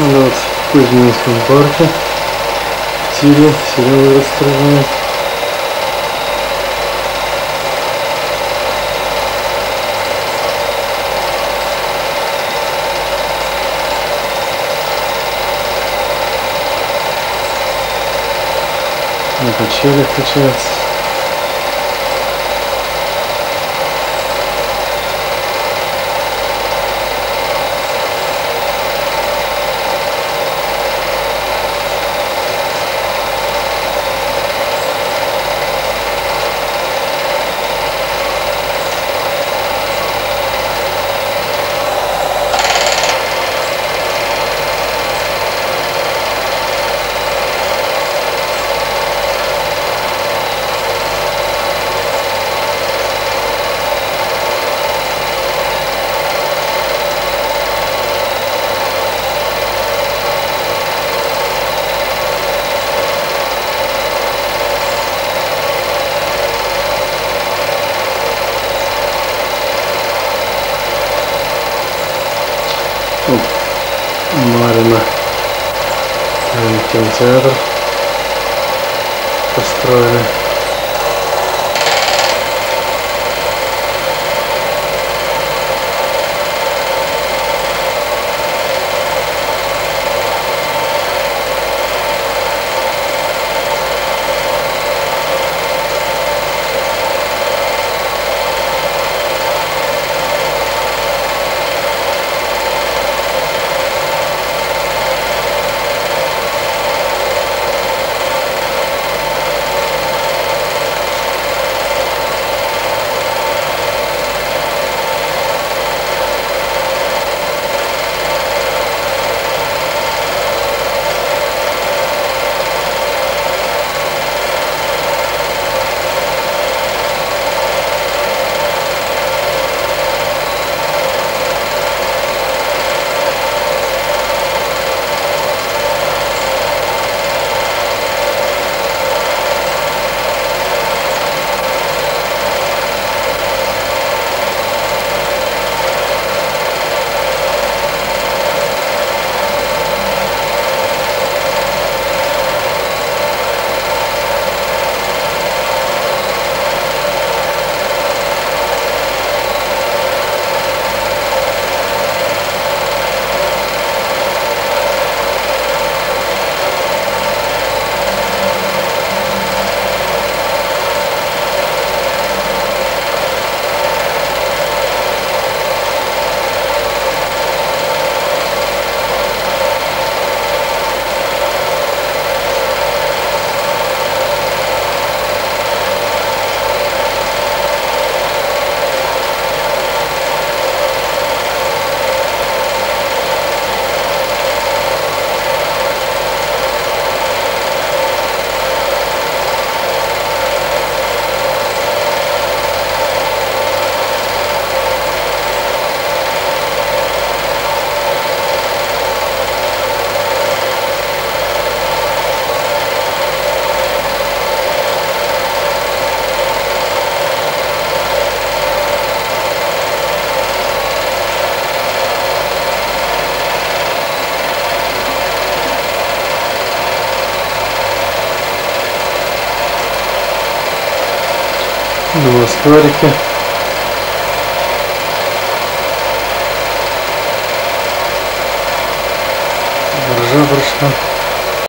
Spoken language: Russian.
Ну вот в Кузьминском парке тире сериалы расстрелянные. На качелях качается. Марина там кинотеатр построили. На москварике. Боржа прошла.